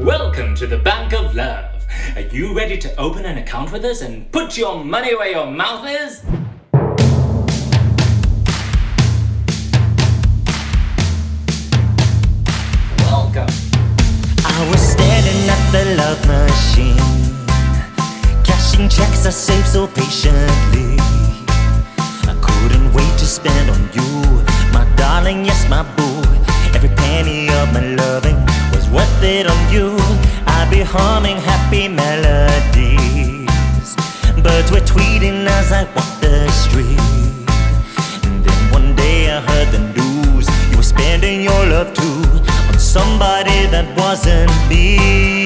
Welcome to the Bank of Love. Are you ready to open an account with us and put your money where your mouth is? Welcome. I was standing at the love machine, cashing checks I saved so patiently. I couldn't wait to spend on you, my darling, yes, my boo. Every penny of my loving worth it on you. I'd be humming happy melodies, birds were tweeting as I walked the street. And then one day I heard the news you were spending your love too on somebody that wasn't me.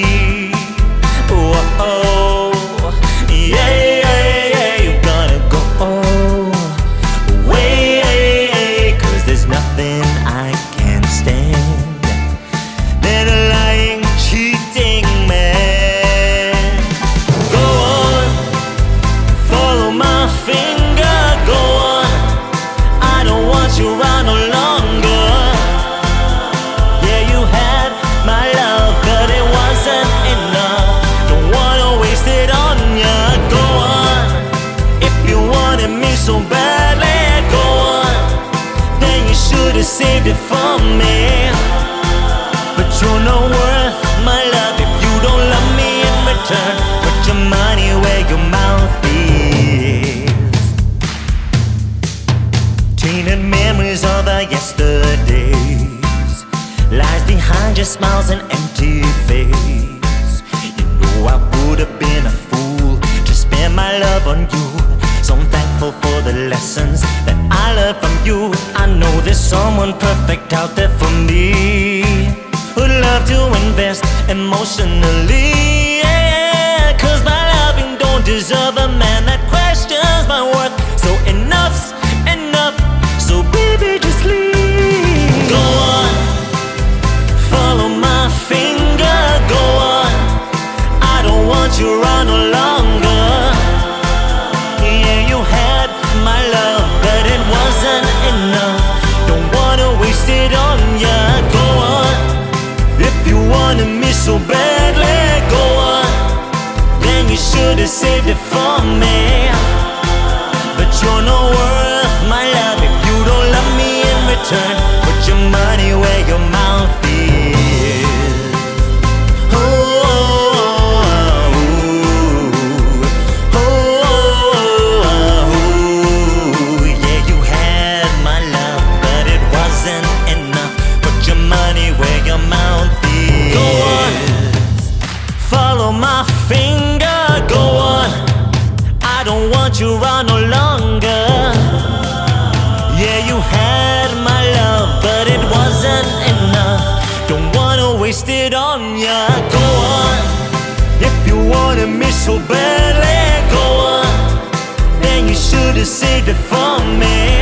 Wanted me so badly, go on. Then you should've saved it for me. But you're not worth my love if you don't love me in return. Put your money where your mouth is. Tainted memories of our yesterdays lies behind your smiles and empty face. There's someone perfect out there for me who'd love to invest emotionally. So badly. Go on, then you should've saved it for me. You are no longer. Yeah, you had my love, but it wasn't enough. Don't wanna waste it on ya. Go on, if you wanted me so badly, go on. Then you should've saved it for me.